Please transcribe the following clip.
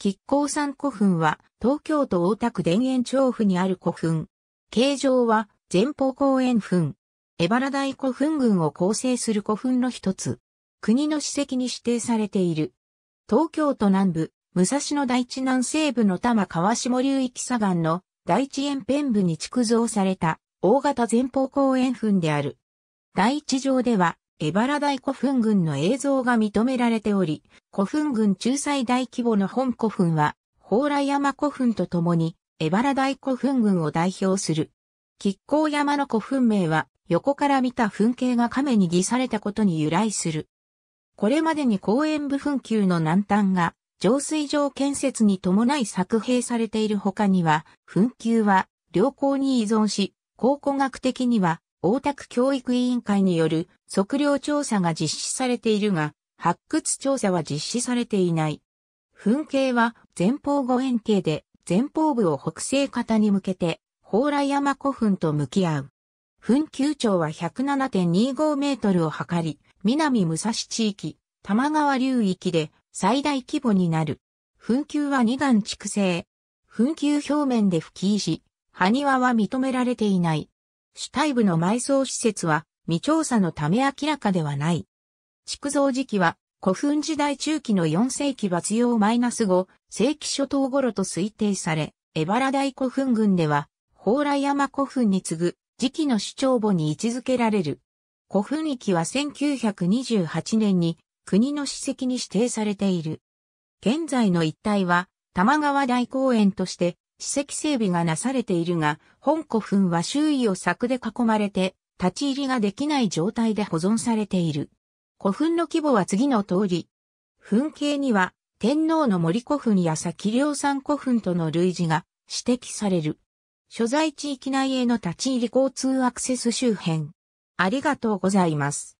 亀甲山古墳は東京都大田区田園調布にある古墳。形状は前方後円墳。江原大古墳群を構成する古墳の一つ。国の史跡に指定されている。東京都南部、武蔵野大地南西部の多摩川下流域左岸の大地沿辺部に築造された大型前方後円墳である。第一条では、エバラ大古墳群の映像が認められており、古墳群中最大規模の本古墳は、蓬莱山古墳とともに、エバラ大古墳群を代表する。亀甲山の古墳名は、横から見た噴景が亀に擬されたことに由来する。これまでに公園部墳丘の南端が、浄水場建設に伴い作兵されている他には、墳丘は良好に依存し、考古学的には大田区教育委員会による測量調査が実施されているが、発掘調査は実施されていない。噴景は前方後円形で前方部を北西方に向けて蓬莱山古墳と向き合う。墳丘長は107.25メートルを測り、南武蔵地域、玉川流域で最大規模になる。墳丘は二段築成。墳丘表面で吹き石、埴輪は認められていない。主体部の埋葬施設は未調査のため明らかではない。築造時期は古墳時代中期の4世紀抜用マイナス5世紀初頭頃と推定され、エバラ大古墳群では、蓬莱山古墳に次ぐ時期の主張母に位置づけられる。古墳域は1928年に国の史跡に指定されている。現在の一帯は玉川大公園として史跡整備がなされているが、本古墳は周囲を柵で囲まれて、立ち入りができない状態で保存されている。古墳の規模は次の通り。墳形には、天皇の森古墳や先良山古墳との類似が指摘される。所在地域内への立ち入り交通アクセス周辺。ありがとうございます。